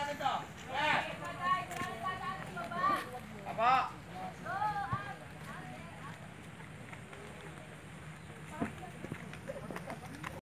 Let it go. Yeah.